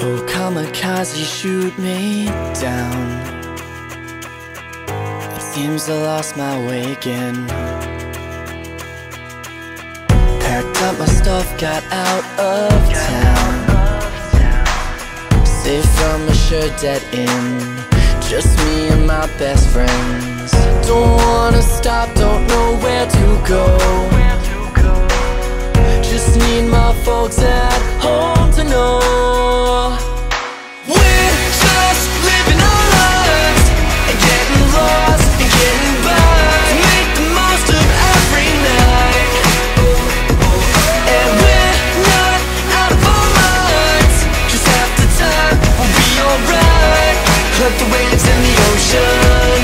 Oh, kamikaze, shoot me down. It seems I lost my way again. Packed up my stuff, got out of town. Safe from a sure dead end. Just me and my best friends. Don't wanna stop, don't Let the waves in the ocean.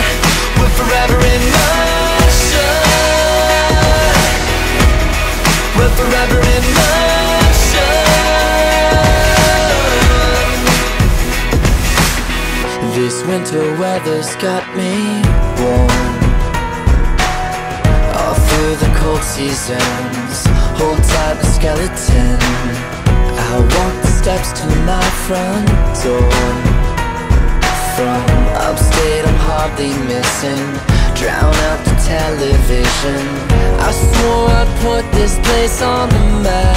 We're forever in motion. We're forever in motion. This winter weather's got me warm. All through the cold seasons, hold tight the skeleton. I walk the steps to my front door. From upstate, I'm hardly missing. Drown out the television. I swore I'd put this place on the map.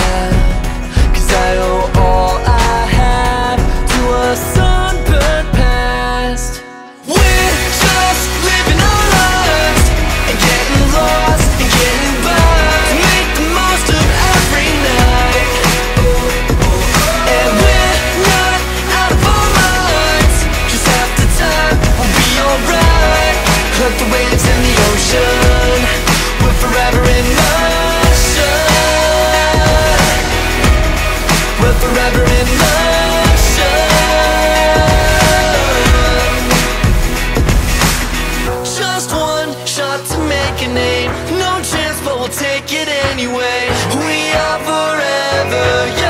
Let the waves in the ocean. We're forever in motion. We're forever in motion. Just one shot to make a name. No chance, but we'll take it anyway. We are forever young.